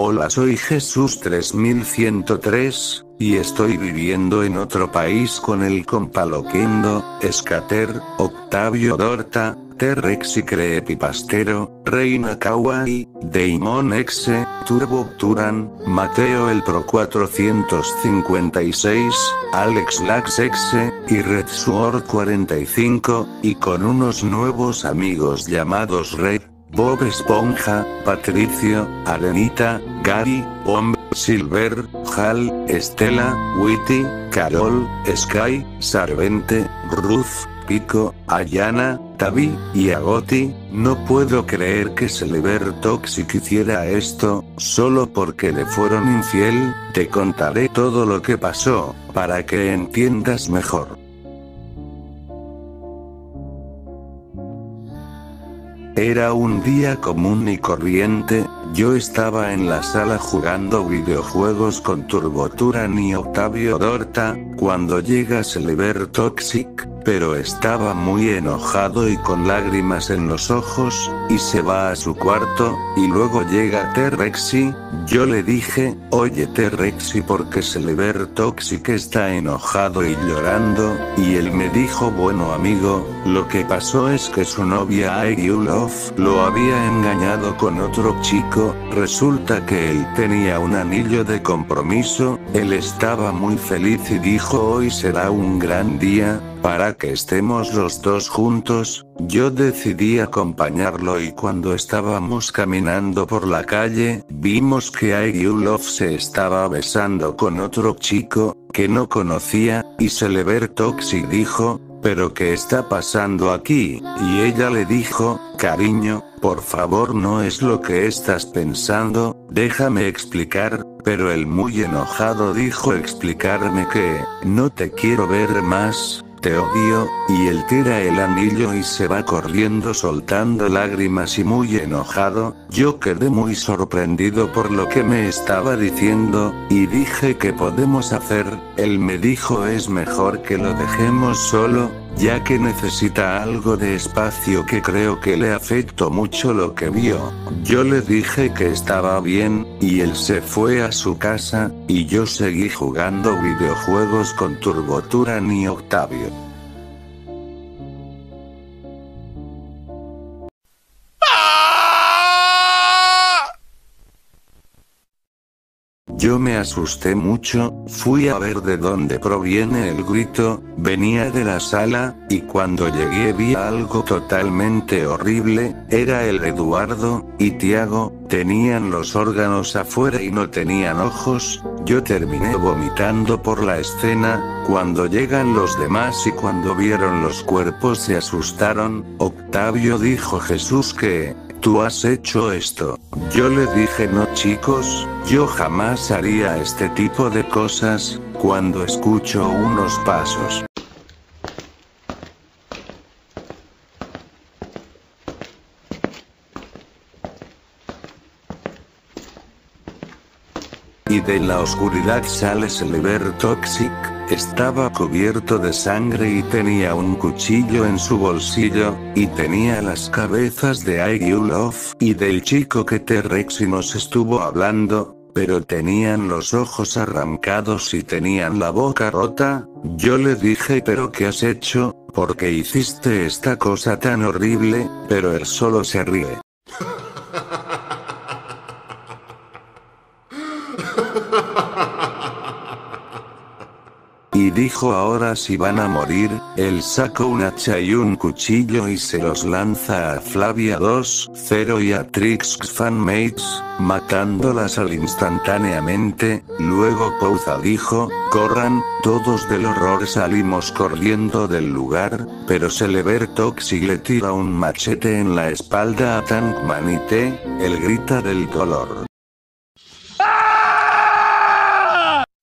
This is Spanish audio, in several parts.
Hola soy Jesús 3103, y estoy viviendo en otro país con el compaloquendo, Escater, Octavio Dorta, T-Rex y Creepypastero, Reina Kawaii, Daemon Exe, Turbo Turan, Mateo el Pro 456, Alex Lax Exe, y Red Sword 45, y con unos nuevos amigos llamados Red, Bob Esponja, Patricio, Arenita, Gary, Om, Silver, Hal, Estela, Witty, Carol, Sky, Sarvente, Ruth, Pico, Ayana, Tavi, y Agoti, no puedo creer que Celeber Toxic hiciera esto, solo porque le fueron infiel, te contaré todo lo que pasó, para que entiendas mejor. Era un día común y corriente, yo estaba en la sala jugando videojuegos con Turboturan y Octavio Dorta, cuando llega Celeber Toxic, pero estaba muy enojado y con lágrimas en los ojos, y se va a su cuarto, y luego llega T-Rexy, yo le dije, oye T-Rexy porque Celeber Toxic está enojado y llorando, y él me dijo bueno amigo, lo que pasó es que su novia Love lo había engañado con otro chico, resulta que él tenía un anillo de compromiso, él estaba muy feliz y dijo hoy será un gran día, para que estemos los dos juntos, yo decidí acompañarlo y cuando estábamos caminando por la calle, vimos que Love se estaba besando con otro chico, que no conocía, y Celeber Toxic dijo, ¿pero qué está pasando aquí? Y ella le dijo, cariño, por favor no es lo que estás pensando, déjame explicar, pero el muy enojado dijo explicarme que, no te quiero ver más, te odio, y él tira el anillo y se va corriendo soltando lágrimas y muy enojado, yo quedé muy sorprendido por lo que me estaba diciendo, y dije que podemos hacer, él me dijo es mejor que lo dejemos solo, ya que necesita algo de espacio que creo que le afectó mucho lo que vio. Yo le dije que estaba bien, y él se fue a su casa, y yo seguí jugando videojuegos con Turboturan y Octavio. Yo me asusté mucho, fui a ver de dónde proviene el grito, venía de la sala, y cuando llegué vi algo totalmente horrible, era el Eduardo, y Tiago, tenían los órganos afuera y no tenían ojos, yo terminé vomitando por la escena, cuando llegan los demás y cuando vieron los cuerpos se asustaron, Octavio dijo Jesús que, tú has hecho esto. Yo le dije no chicos, yo jamás haría este tipo de cosas, cuando escucho unos pasos. Y de la oscuridad sale Sliver Toxic, estaba cubierto de sangre y tenía un cuchillo en su bolsillo, y tenía las cabezas de Love y del chico que T-Rex nos estuvo hablando, pero tenían los ojos arrancados y tenían la boca rota, yo le dije pero ¿qué has hecho? ¿Por qué hiciste esta cosa tan horrible? Pero él solo se ríe. Y dijo ahora si van a morir, él sacó un hacha y un cuchillo y se los lanza a Flavia 2, 0 y a Trix Fanmates, matándolas al instantáneamente, luego Pouza dijo, corran, todos del horror salimos corriendo del lugar, pero Celeber Toxic le tira un machete en la espalda a Tankmanite, él grita del dolor.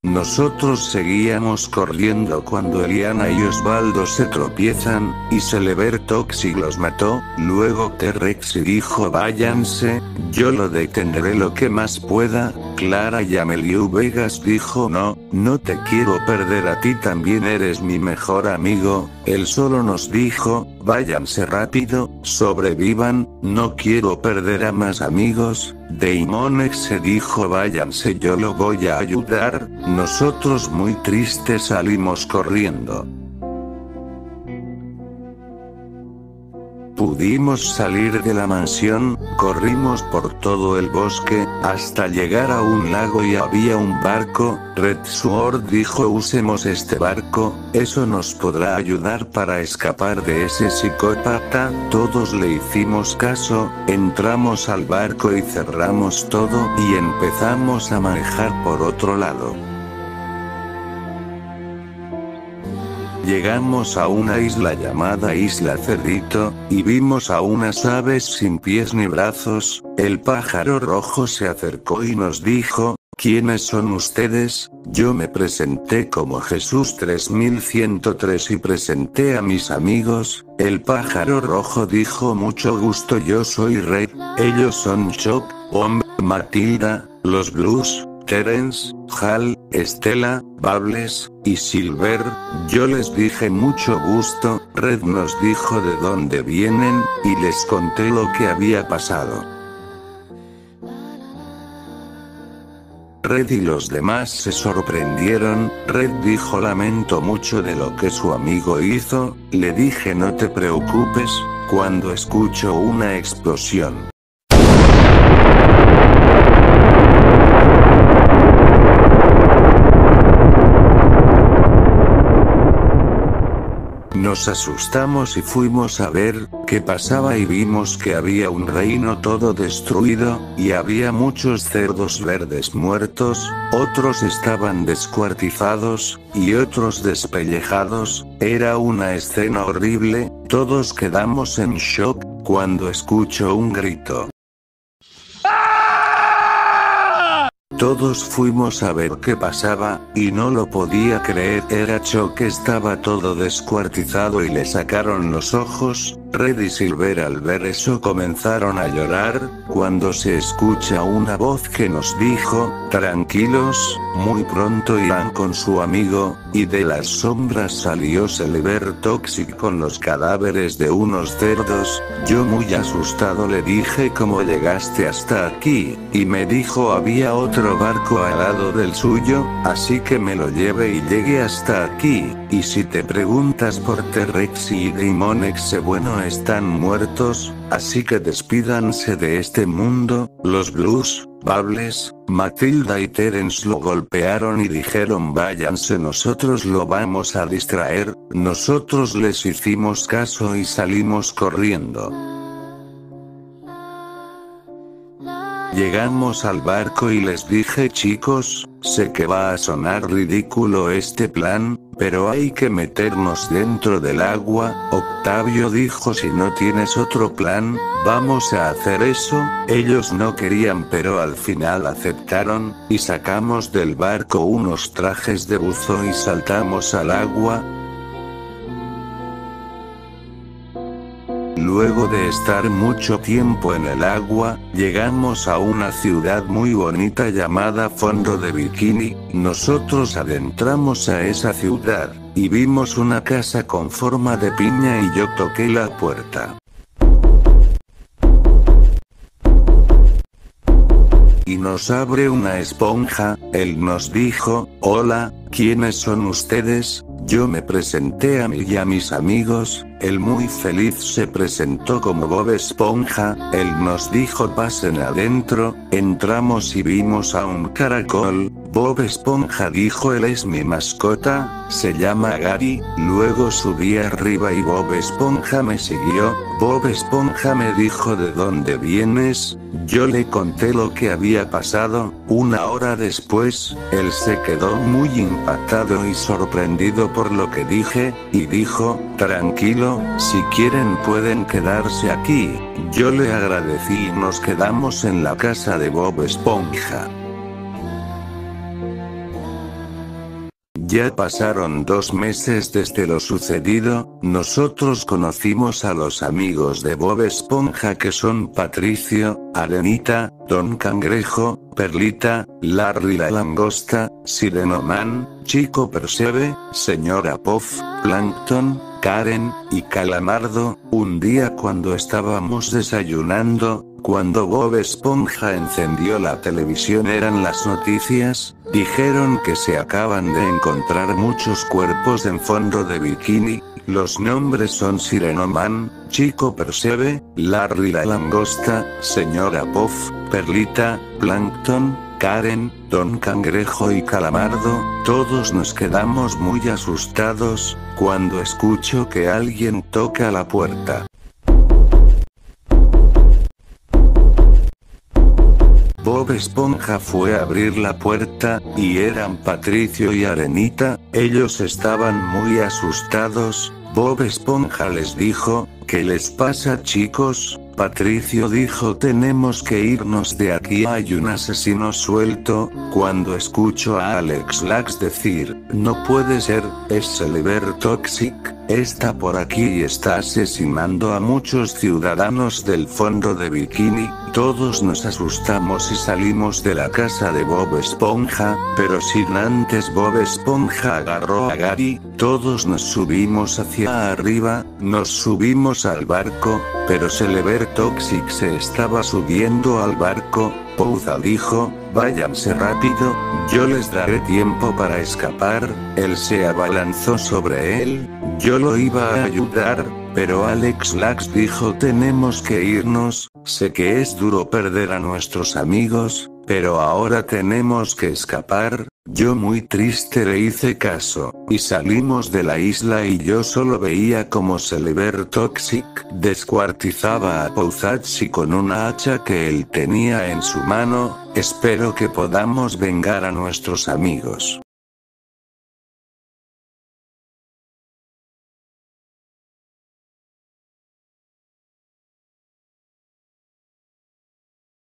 Nosotros seguíamos corriendo cuando Eliana y Osvaldo se tropiezan, y Celeber Toxic los mató, luego T-Rex dijo váyanse, yo lo detendré lo que más pueda, Clara y Ameliu Vegas dijo no, no te quiero perder a ti también eres mi mejor amigo, él solo nos dijo, váyanse rápido, sobrevivan, no quiero perder a más amigos, Daimonex se dijo váyanse yo lo voy a ayudar, nosotros muy tristes salimos corriendo. Pudimos salir de la mansión, corrimos por todo el bosque, hasta llegar a un lago y había un barco, Red Sword dijo usemos este barco, eso nos podrá ayudar para escapar de ese psicópata, todos le hicimos caso, entramos al barco y cerramos todo y empezamos a manejar por otro lado. Llegamos a una isla llamada Isla Cerrito, y vimos a unas aves sin pies ni brazos, el pájaro rojo se acercó y nos dijo, ¿Quiénes son ustedes? Yo me presenté como Jesús 3103 y presenté a mis amigos, el pájaro rojo dijo mucho gusto yo soy Rey, ellos son Chop, Bomb, Matilda, los Blues, Terence, Hal, Estela, Bables, y Silver, yo les dije mucho gusto, Red nos dijo de dónde vienen, y les conté lo que había pasado. Red y los demás se sorprendieron, Red dijo lamento mucho de lo que su amigo hizo, le dije no te preocupes, cuando escucho una explosión. Nos asustamos y fuimos a ver qué pasaba y vimos que había un reino todo destruido, y había muchos cerdos verdes muertos, otros estaban descuartizados, y otros despellejados, era una escena horrible, todos quedamos en shock, cuando escucho un grito. Todos fuimos a ver qué pasaba, y no lo podía creer, era que estaba todo descuartizado y le sacaron los ojos, Red y Silver al ver eso comenzaron a llorar, cuando se escucha una voz que nos dijo, tranquilos, muy pronto irán con su amigo, y de las sombras salió Silver Toxic con los cadáveres de unos cerdos, yo muy asustado le dije cómo llegaste hasta aquí, y me dijo había otro barco al lado del suyo, así que me lo lleve y llegué hasta aquí, y si te preguntas por T-Rex y Daimonex bueno están muertos, así que despídanse de este mundo, los Blues, Bables, Matilda y Terence lo golpearon y dijeron váyanse nosotros lo vamos a distraer, nosotros les hicimos caso y salimos corriendo. Llegamos al barco y les dije chicos, sé que va a sonar ridículo este plan, pero hay que meternos dentro del agua, Octavio dijo si no tienes otro plan, vamos a hacer eso, ellos no querían pero al final aceptaron, y sacamos del barco unos trajes de buzo y saltamos al agua, Luego de estar mucho tiempo en el agua, llegamos a una ciudad muy bonita llamada Fondo de Bikini, nosotros adentramos a esa ciudad, y vimos una casa con forma de piña y yo toqué la puerta. Y nos abre una esponja, él nos dijo, hola, ¿quiénes son ustedes? Yo me presenté a mí y a mis amigos, el muy feliz se presentó como Bob Esponja, él nos dijo pasen adentro, entramos y vimos a un caracol, Bob Esponja dijo él es mi mascota, se llama Gary, luego subí arriba y Bob Esponja me siguió, Bob Esponja me dijo de dónde vienes, yo le conté lo que había pasado, una hora después, él se quedó muy impactado y sorprendido por lo que dije, y dijo, tranquilo, si quieren pueden quedarse aquí, yo le agradecí y nos quedamos en la casa de Bob Esponja. Ya pasaron dos meses desde lo sucedido, nosotros conocimos a los amigos de Bob Esponja que son Patricio, Arenita, Don Cangrejo, Perlita, Larry la Langosta, Sirenoman, Chico Percebe, Señora Puff, Plankton, Karen, y Calamardo, un día cuando estábamos desayunando, cuando Bob Esponja encendió la televisión eran las noticias, dijeron que se acaban de encontrar muchos cuerpos en fondo de bikini, los nombres son Sirenoman, Chico Percebe, Larry la Langosta, Señora Puff, Perlita, Plankton, Karen, Don Cangrejo y Calamardo, todos nos quedamos muy asustados, cuando escucho que alguien toca la puerta. Bob Esponja fue a abrir la puerta, y eran Patricio y Arenita, ellos estaban muy asustados, Bob Esponja les dijo, ¿qué les pasa chicos? Patricio dijo tenemos que irnos de aquí hay un asesino suelto, cuando escucho a Alex Lax decir, no puede ser, es Celeber Toxic, está por aquí y está asesinando a muchos ciudadanos del fondo de Bikini, todos nos asustamos y salimos de la casa de Bob Esponja, pero sin antes Bob Esponja agarró a Gary, todos nos subimos hacia arriba, nos subimos al barco, pero Celeber Toxic se estaba subiendo al barco, Pouza dijo, váyanse rápido, yo les daré tiempo para escapar, él se abalanzó sobre él, yo lo iba a ayudar, pero Alex Lax dijo tenemos que irnos, sé que es duro perder a nuestros amigos, pero ahora tenemos que escapar, yo muy triste le hice caso, y salimos de la isla y yo solo veía como Celeber Toxic descuartizaba a Pouzachi con una hacha que él tenía en su mano, espero que podamos vengar a nuestros amigos.